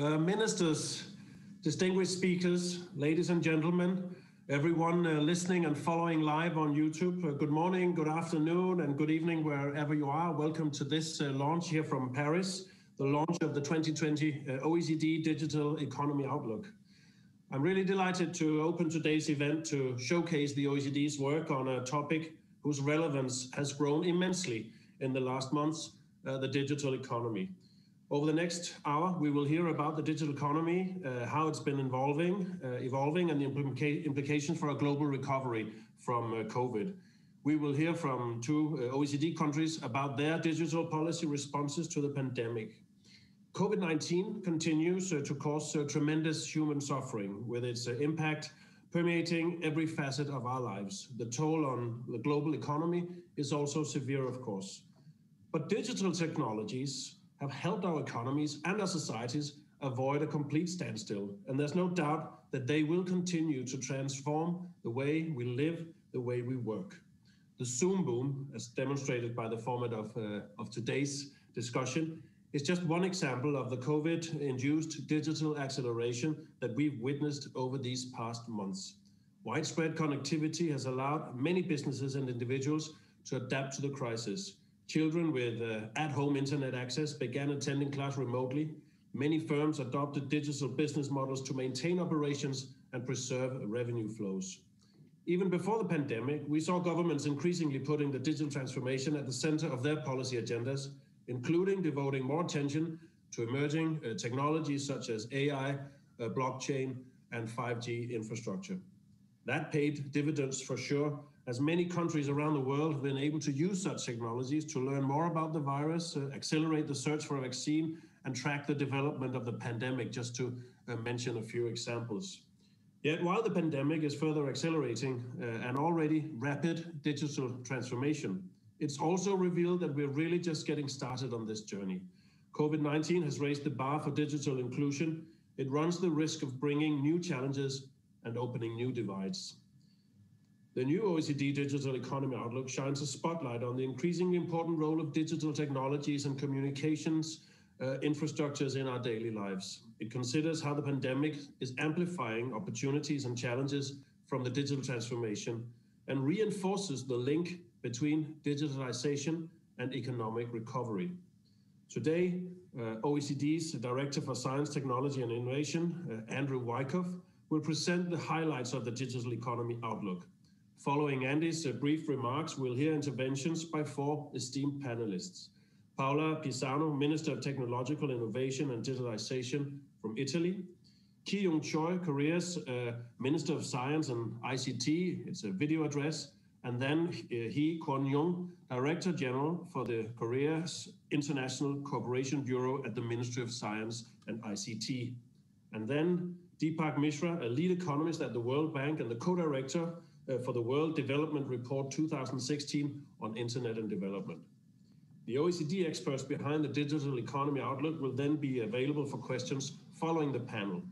uh, ministers, distinguished speakers, ladies and gentlemen, everyone uh, listening and following live on YouTube. Uh, good morning, good afternoon, and good evening wherever you are. Welcome to this uh, launch here from Paris, the launch of the 2020 uh, OECD Digital Economy Outlook. I'm really delighted to open today's event to showcase the OECD's work on a topic whose relevance has grown immensely in the last months, uh, the digital economy. Over the next hour, we will hear about the digital economy, uh, how it's been evolving, uh, evolving, and the implica implications for a global recovery from uh, COVID. We will hear from two uh, OECD countries about their digital policy responses to the pandemic. COVID-19 continues uh, to cause uh, tremendous human suffering with its impact permeating every facet of our lives. The toll on the global economy is also severe, of course. But digital technologies have helped our economies and our societies avoid a complete standstill. And there's no doubt that they will continue to transform the way we live, the way we work. The Zoom boom, as demonstrated by the format of, uh, of today's discussion, is just one example of the COVID induced digital acceleration that we've witnessed over these past months. Widespread connectivity has allowed many businesses and individuals to adapt to the crisis. Children with uh, at-home internet access began attending class remotely. Many firms adopted digital business models to maintain operations and preserve revenue flows. Even before the pandemic, we saw governments increasingly putting the digital transformation at the center of their policy agendas, including devoting more attention to emerging uh, technologies such as AI, uh, blockchain, and 5G infrastructure. That paid dividends for sure, as many countries around the world have been able to use such technologies to learn more about the virus, uh, accelerate the search for a vaccine, and track the development of the pandemic, just to uh, mention a few examples. Yet while the pandemic is further accelerating uh, an already rapid digital transformation, it's also revealed that we're really just getting started on this journey. COVID-19 has raised the bar for digital inclusion. It runs the risk of bringing new challenges and opening new divides. The new OECD Digital Economy Outlook shines a spotlight on the increasingly important role of digital technologies and communications uh, infrastructures in our daily lives. It considers how the pandemic is amplifying opportunities and challenges from the digital transformation and reinforces the link between digitalization and economic recovery. Today, uh, OECD's Director for Science, Technology and Innovation, uh, Andrew Wyckoff, will present the highlights of the Digital Economy Outlook. Following Andy's brief remarks, we'll hear interventions by four esteemed panelists. Paola Pisano, Minister of Technological Innovation and Digitalization from Italy. Ki-Young Choi, Korea's uh, Minister of Science and ICT, it's a video address. And then uh, Hee Kwon-young, Director General for the Korea's International Cooperation Bureau at the Ministry of Science and ICT. And then Deepak Mishra, a lead economist at the World Bank and the co-director for the World Development Report 2016 on Internet and Development. The OECD experts behind the Digital Economy Outlook will then be available for questions following the panel.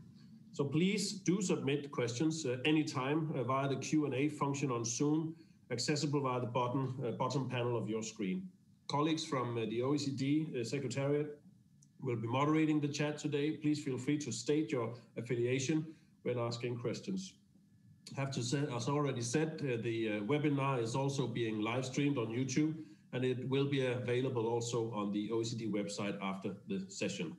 So please do submit questions uh, anytime uh, via the Q&A function on Zoom, accessible via the bottom, uh, bottom panel of your screen. Colleagues from uh, the OECD uh, Secretariat will be moderating the chat today. Please feel free to state your affiliation when asking questions have to say, as already said, uh, the uh, webinar is also being live streamed on YouTube and it will be available also on the OECD website after the session.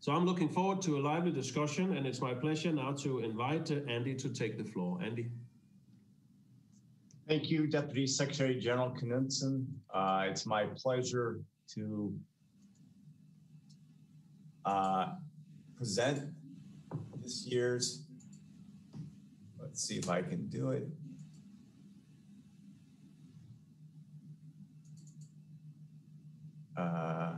So I'm looking forward to a lively discussion and it's my pleasure now to invite uh, Andy to take the floor. Andy. Thank you, Deputy Secretary General Knudsen. Uh, it's my pleasure to uh, present this year's Let's see if I can do it. Uh,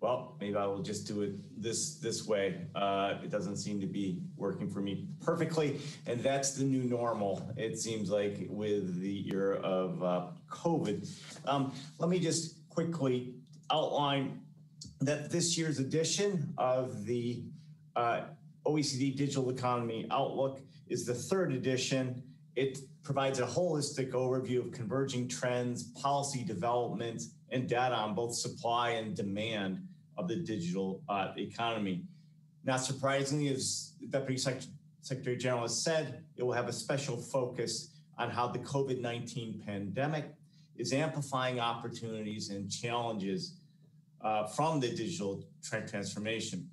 well, maybe I will just do it this this way. Uh, it doesn't seem to be working for me perfectly, and that's the new normal. It seems like with the year of uh, COVID. Um, let me just quickly outline that this year's edition of the uh, OECD Digital Economy Outlook is the third edition. It provides a holistic overview of converging trends, policy developments, and data on both supply and demand of the digital uh, economy. Not surprisingly, as Deputy Sec- Secretary General has said, it will have a special focus on how the COVID 19 pandemic is amplifying opportunities and challenges uh, from the digital transformation.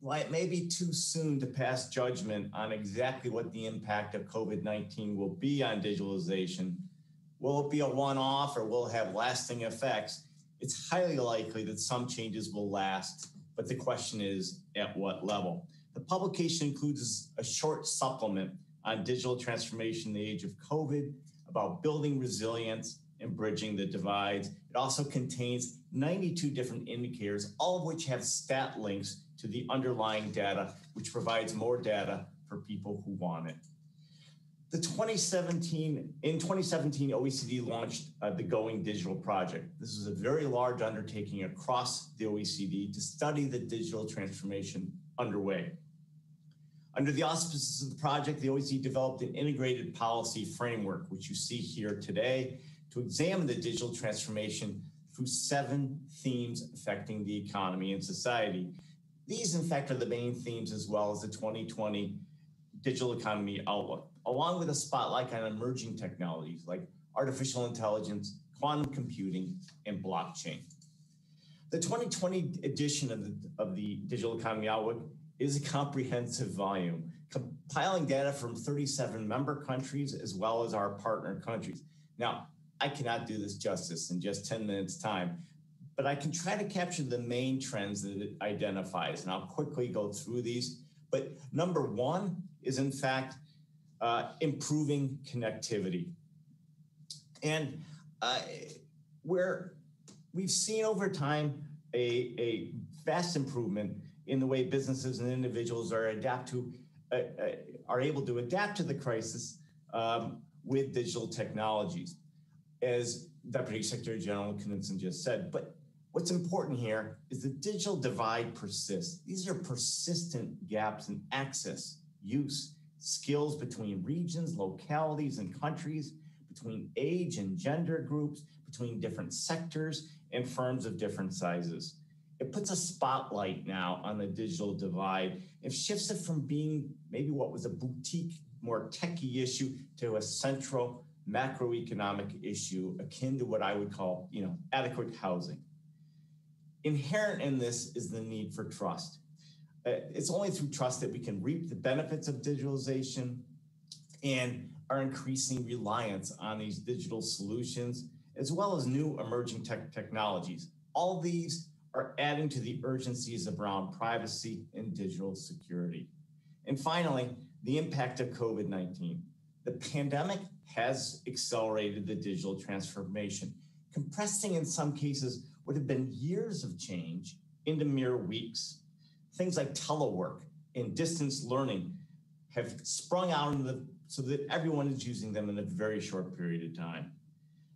It may be too soon to pass judgment on exactly what the impact of COVID 19 will be on digitalization, will it be a one off or will it have lasting effects? It's highly likely that some changes will last, but the question is at what level? The publication includes a short supplement on digital transformation in the age of COVID, about building resilience and bridging the divides. It also contains 92 different indicators, all of which have stat links to the underlying data, which provides more data for people who want it. The 2017, in 2017, OECD launched uh, the Going Digital Project. This is a very large undertaking across the OECD to study the digital transformation underway. Under the auspices of the project, the OECD developed an integrated policy framework, which you see here today, to examine the digital transformation through seven themes affecting the economy and society. These, in fact, are the main themes as well as the 2020 digital economy outlook, along with a spotlight on emerging technologies like artificial intelligence, quantum computing, and blockchain. The 2020 edition of the, of the Digital Economy Outlook is a comprehensive volume, compiling data from 37 member countries as well as our partner countries. Now, I cannot do this justice in just 10 minutes time, but I can try to capture the main trends that it identifies. And I'll quickly go through these. But number one is, in fact, uh, improving connectivity. And uh, where we've seen over time a, a vast improvement in the way businesses and individuals are adapt to uh, uh, are able to adapt to the crisis um, with digital technologies as Deputy Secretary General Knudsen just said. But what's important here is the digital divide persists. These are persistent gaps in access, use, skills between regions, localities, and countries, between age and gender groups, between different sectors and firms of different sizes. It puts a spotlight now on the digital divide. It shifts it from being maybe what was a boutique, more techie issue to a central macroeconomic issue akin to what I would call, you know, adequate housing. Inherent in this is the need for trust. Uh, it's only through trust that we can reap the benefits of digitalization and our increasing reliance on these digital solutions, as well as new emerging tech technologies. All these are adding to the urgencies around privacy and digital security. And finally, the impact of COVID 19. The pandemic has accelerated the digital transformation, compressing in some cases what have been years of change into mere weeks. Things like telework and distance learning have sprung out the, so that everyone is using them in a very short period of time.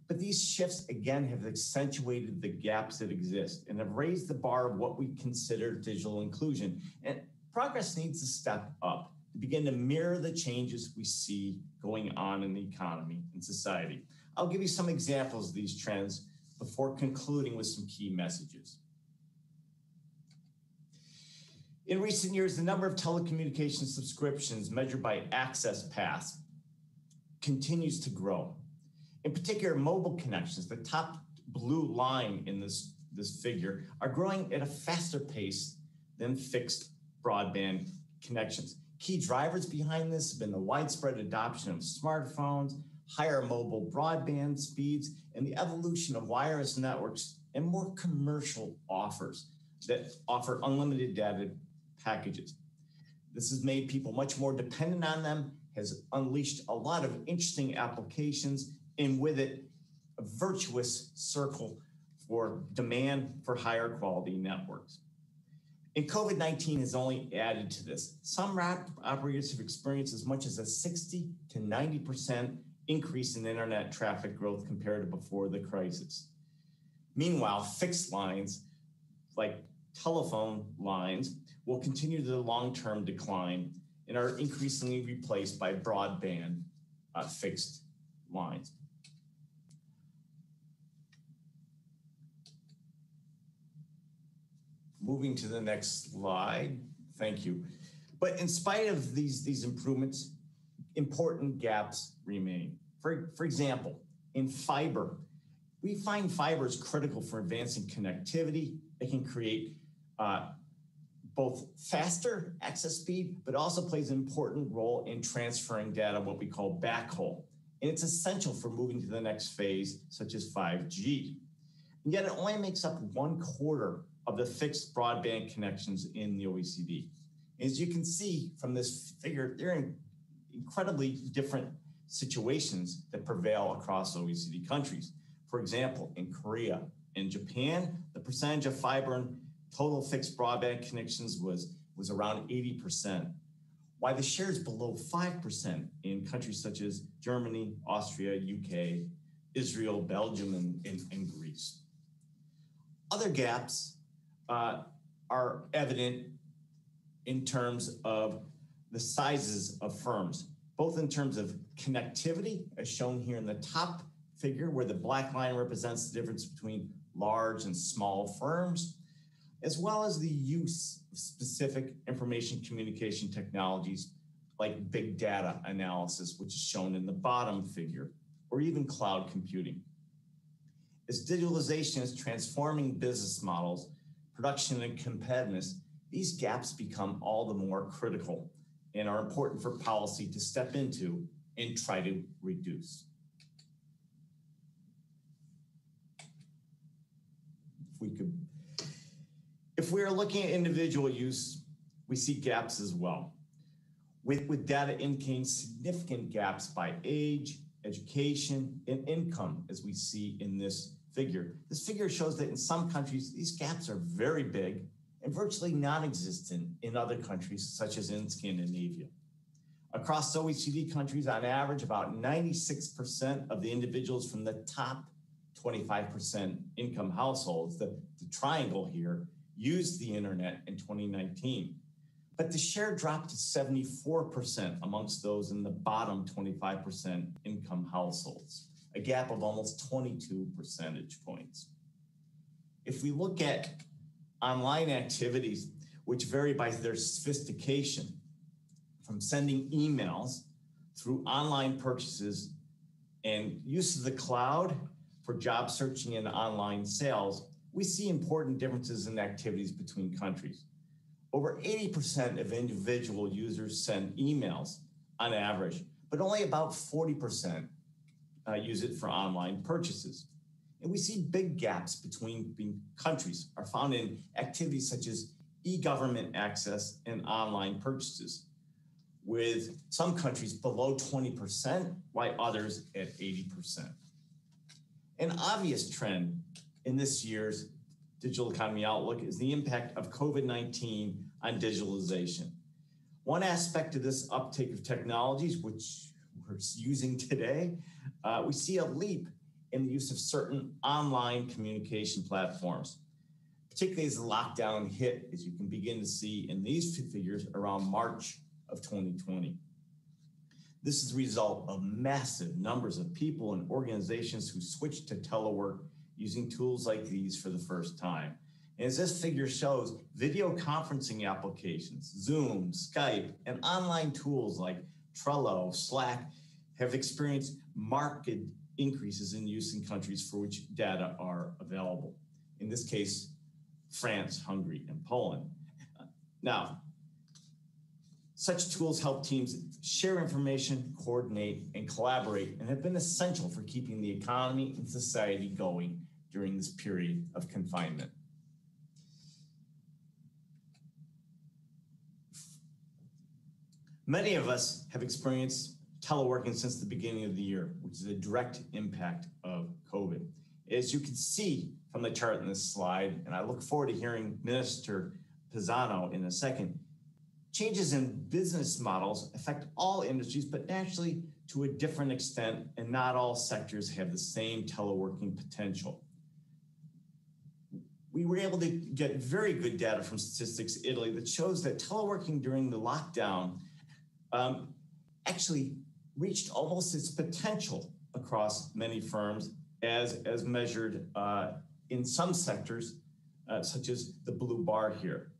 But these shifts, again, have accentuated the gaps that exist and have raised the bar of what we consider digital inclusion. And progress needs to step up to begin to mirror the changes we see going on in the economy and society. I'll give you some examples of these trends before concluding with some key messages. In recent years, the number of telecommunications subscriptions measured by access paths continues to grow. In particular, mobile connections, the top blue line in this, this figure, are growing at a faster pace than fixed broadband connections. Key drivers behind this have been the widespread adoption of smartphones, higher mobile broadband speeds, and the evolution of wireless networks and more commercial offers that offer unlimited data packages. This has made people much more dependent on them, has unleashed a lot of interesting applications, and with it, a virtuous circle for demand for higher quality networks. And COVID 19 has only added to this. Some operators have experienced as much as a 60 to 90% increase in internet traffic growth compared to before the crisis. Meanwhile, fixed lines like telephone lines will continue the long term decline and are increasingly replaced by broadband uh, fixed lines. moving to the next slide. Thank you. But in spite of these, these improvements, important gaps remain. For, for example, in fiber, we find fiber is critical for advancing connectivity. It can create uh, both faster access speed, but also plays an important role in transferring data, what we call backhaul. And it's essential for moving to the next phase, such as 5G. And yet it only makes up one quarter of the fixed broadband connections in the OECD. As you can see from this figure, they're in incredibly different situations that prevail across OECD countries. For example, in Korea and Japan, the percentage of fiber and total fixed broadband connections was, was around 80%, while the share is below 5% in countries such as Germany, Austria, UK, Israel, Belgium, and, and, and Greece. Other gaps uh, are evident in terms of the sizes of firms, both in terms of connectivity, as shown here in the top figure, where the black line represents the difference between large and small firms, as well as the use of specific information communication technologies like big data analysis, which is shown in the bottom figure, or even cloud computing. As digitalization is transforming business models, production and competitiveness, these gaps become all the more critical and are important for policy to step into and try to reduce. If we could, if we are looking at individual use, we see gaps as well. With, with data indicating significant gaps by age, education, and income, as we see in this figure. This figure shows that in some countries, these gaps are very big and virtually non-existent in other countries, such as in Scandinavia. Across OECD countries, on average, about 96% of the individuals from the top 25% income households, the, the triangle here, used the internet in 2019. But the share dropped to 74% amongst those in the bottom 25% income households, a gap of almost 22 percentage points. If we look at online activities, which vary by their sophistication, from sending emails through online purchases and use of the cloud for job searching and online sales, we see important differences in activities between countries. Over 80% of individual users send emails on average, but only about 40% uh, use it for online purchases. And we see big gaps between countries are found in activities such as e-government access and online purchases, with some countries below 20%, while others at 80%. An obvious trend in this year's Digital Economy Outlook is the impact of COVID-19 on digitalization. One aspect of this uptake of technologies, which we're using today, uh, we see a leap in the use of certain online communication platforms, particularly as the lockdown hit, as you can begin to see in these two figures around March of 2020. This is the result of massive numbers of people and organizations who switched to telework using tools like these for the first time. And as this figure shows, video conferencing applications, Zoom, Skype, and online tools like Trello, Slack have experienced marked increases in use in countries for which data are available. In this case, France, Hungary, and Poland. Now, such tools help teams share information, coordinate, and collaborate, and have been essential for keeping the economy and society going during this period of confinement. Many of us have experienced teleworking since the beginning of the year, which is a direct impact of COVID. As you can see from the chart in this slide, and I look forward to hearing Minister Pisano in a second, changes in business models affect all industries, but naturally to a different extent, and not all sectors have the same teleworking potential. We were able to get very good data from Statistics Italy that shows that teleworking during the lockdown um, actually reached almost its potential across many firms as, as measured uh, in some sectors uh, such as the blue bar here.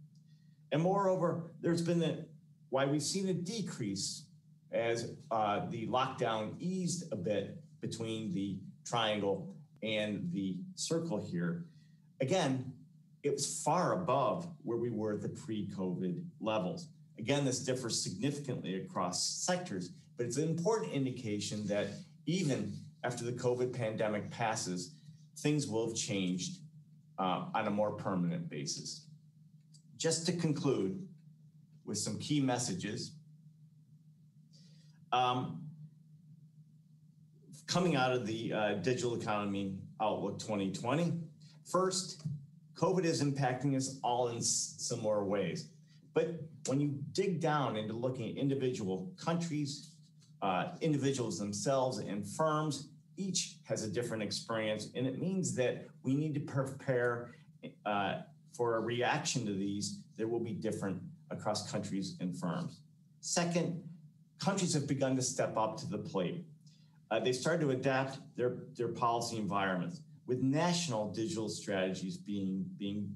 And moreover, there's been a, why we've seen a decrease as uh, the lockdown eased a bit between the triangle and the circle here. Again, it was far above where we were at the pre-COVID levels. Again, this differs significantly across sectors, but it's an important indication that even after the COVID pandemic passes, things will have changed uh, on a more permanent basis. Just to conclude with some key messages, um, coming out of the uh, Digital Economy Outlook 2020, first, COVID is impacting us all in similar ways. But when you dig down into looking at individual countries, uh, individuals themselves, and firms, each has a different experience. And it means that we need to prepare uh, for a reaction to these that will be different across countries and firms. Second, countries have begun to step up to the plate. Uh, they started to adapt their, their policy environments with national digital strategies being, being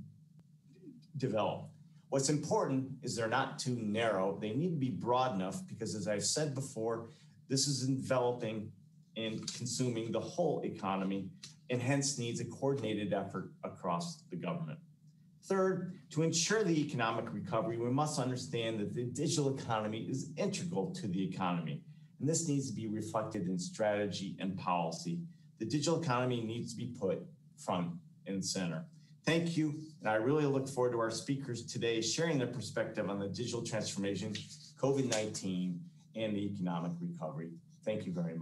developed. What's important is they're not too narrow. They need to be broad enough because as I've said before, this is enveloping and consuming the whole economy and hence needs a coordinated effort across the government. Third, to ensure the economic recovery, we must understand that the digital economy is integral to the economy. And this needs to be reflected in strategy and policy. The digital economy needs to be put front and center. Thank you. And I really look forward to our speakers today sharing their perspective on the digital transformation, COVID 19, and the economic recovery. Thank you very much.